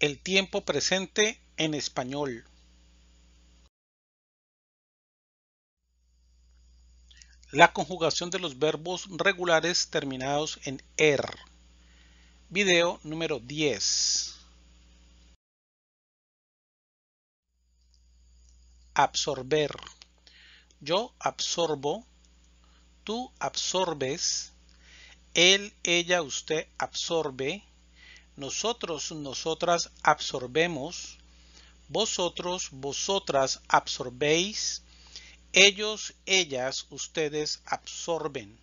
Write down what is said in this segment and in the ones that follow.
El tiempo presente en español. La conjugación de los verbos regulares terminados en er. Video número 10. Absorber. Yo absorbo. Tú absorbes. Él, ella, usted absorbe. Nosotros, nosotras absorbemos. Vosotros, vosotras absorbéis ellos, ellas, ustedes absorben.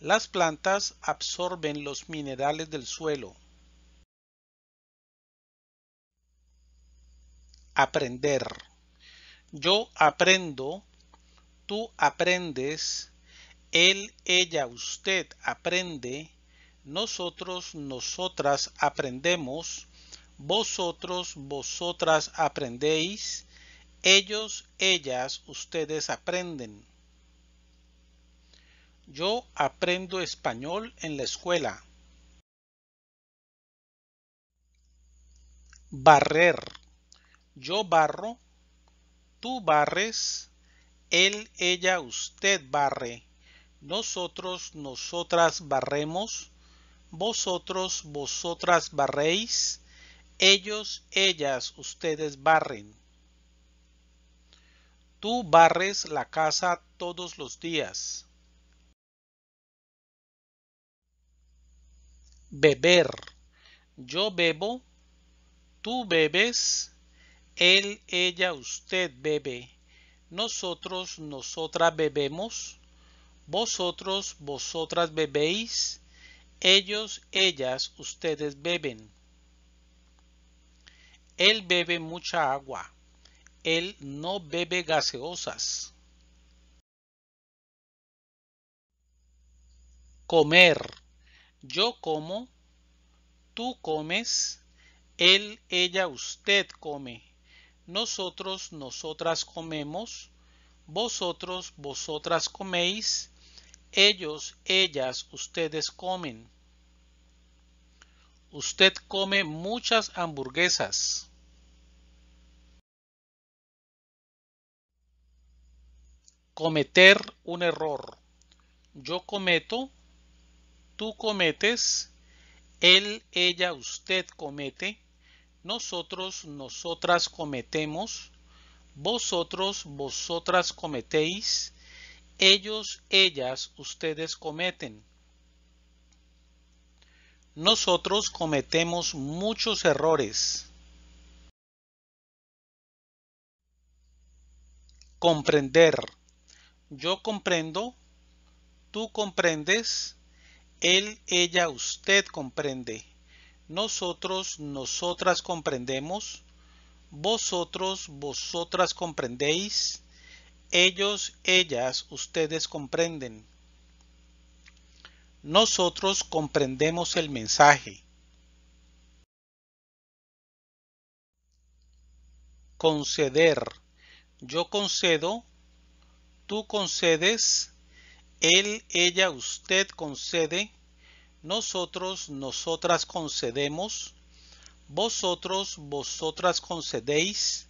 Las plantas absorben los minerales del suelo. Aprender. Yo aprendo, tú aprendes, él, ella, usted aprende, nosotros, nosotras aprendemos, vosotros, vosotras aprendéis, ellos, ellas, ustedes aprenden. Yo aprendo español en la escuela. Barrer. Yo barro. Tú barres. Él, ella, usted barre. Nosotros, nosotras barremos. Vosotros, vosotras barréis. Ellos, ellas, ustedes barren. Tú barres la casa todos los días. Beber. Yo bebo. Tú bebes. Él, ella, usted bebe. Nosotros, nosotras bebemos. Vosotros, vosotras bebéis. Ellos, ellas, ustedes beben. Él bebe mucha agua. Él no bebe gaseosas. Comer. Yo como. Tú comes. Él, ella, usted come. Nosotros, nosotras comemos. Vosotros, vosotras coméis. Ellos, ellas, ustedes comen. Usted come muchas hamburguesas. Cometer un error. Yo cometo, tú cometes, él, ella, usted comete, nosotros, nosotras cometemos, vosotros, vosotras cometéis, ellos, ellas, ustedes cometen. Nosotros cometemos muchos errores. Comprender yo comprendo, tú comprendes, él, ella, usted comprende, nosotros, nosotras comprendemos, vosotros, vosotras comprendéis, ellos, ellas, ustedes comprenden. Nosotros comprendemos el mensaje. Conceder. Yo concedo, tú concedes, él, ella, usted concede, nosotros, nosotras concedemos, vosotros, vosotras concedéis,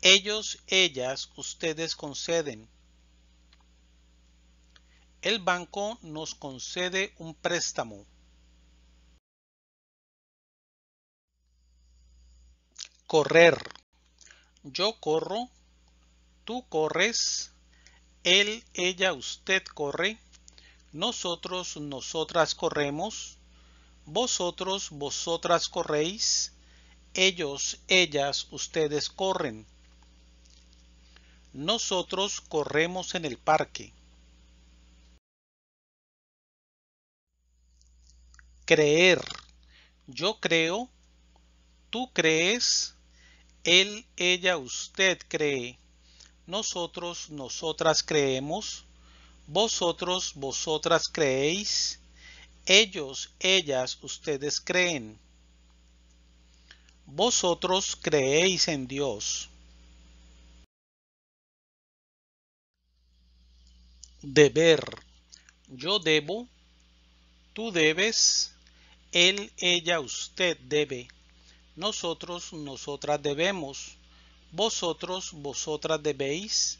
ellos, ellas, ustedes conceden. El banco nos concede un préstamo. Correr. Yo corro, tú corres, él, ella, usted corre. Nosotros, nosotras corremos. Vosotros, vosotras corréis. Ellos, ellas, ustedes corren. Nosotros corremos en el parque. Creer. Yo creo. Tú crees. Él, ella, usted cree nosotros, nosotras creemos, vosotros, vosotras creéis, ellos, ellas, ustedes creen. Vosotros creéis en Dios. Deber. Yo debo, tú debes, Él, ella, usted debe. Nosotros, nosotras debemos. Vosotros, vosotras debéis.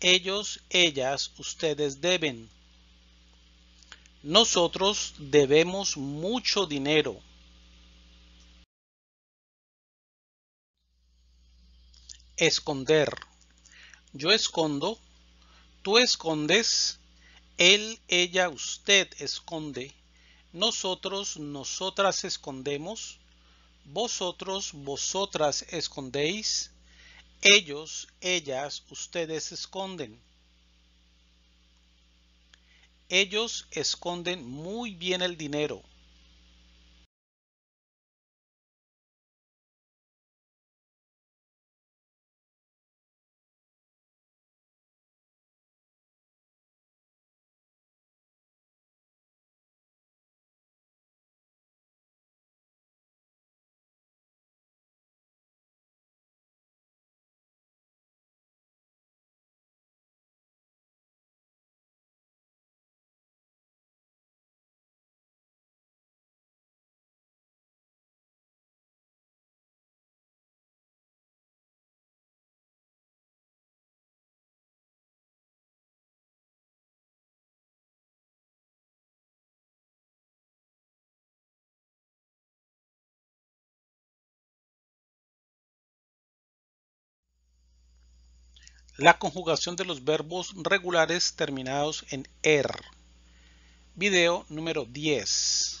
Ellos, ellas, ustedes deben. Nosotros debemos mucho dinero. Esconder. Yo escondo. Tú escondes. Él, ella, usted esconde. Nosotros, nosotras escondemos. Vosotros, vosotras escondéis. Ellos, ellas, ustedes esconden. Ellos esconden muy bien el dinero. La conjugación de los verbos regulares terminados en er. Video número 10.